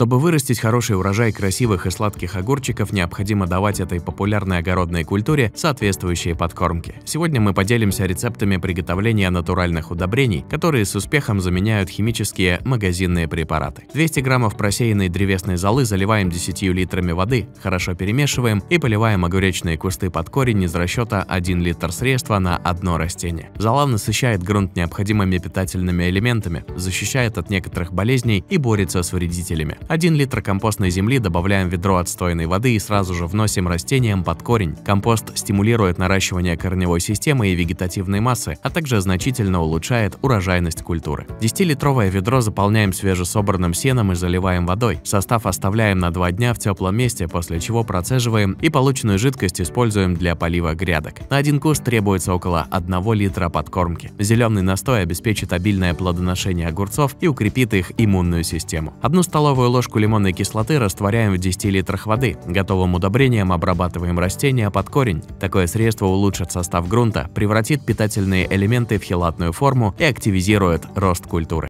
Чтобы вырастить хороший урожай красивых и сладких огурчиков, необходимо давать этой популярной огородной культуре соответствующие подкормки. Сегодня мы поделимся рецептами приготовления натуральных удобрений, которые с успехом заменяют химические магазинные препараты. 200 граммов просеянной древесной золы заливаем 10 литрами воды, хорошо перемешиваем и поливаем огуречные кусты под корень из расчета 1 литр средства на одно растение. Зола насыщает грунт необходимыми питательными элементами, защищает от некоторых болезней и борется с вредителями. 1 литр компостной земли добавляем в ведро отстойной воды и сразу же вносим растениям под корень. Компост стимулирует наращивание корневой системы и вегетативной массы, а также значительно улучшает урожайность культуры. 10-литровое ведро заполняем свежесобранным сеном и заливаем водой. Состав оставляем на 2 дня в теплом месте, после чего процеживаем и полученную жидкость используем для полива грядок. На один куст требуется около 1 литра подкормки. Зеленый настой обеспечит обильное плодоношение огурцов и укрепит их иммунную систему. Одну столовую ложку лимонной кислоты растворяем в 10 литрах воды. Готовым удобрением обрабатываем растения под корень. Такое средство улучшит состав грунта, превратит питательные элементы в хелатную форму и активизирует рост культуры.